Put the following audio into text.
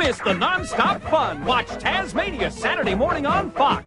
miss the nonstop fun. Watch Tasmania Saturday morning on Fox.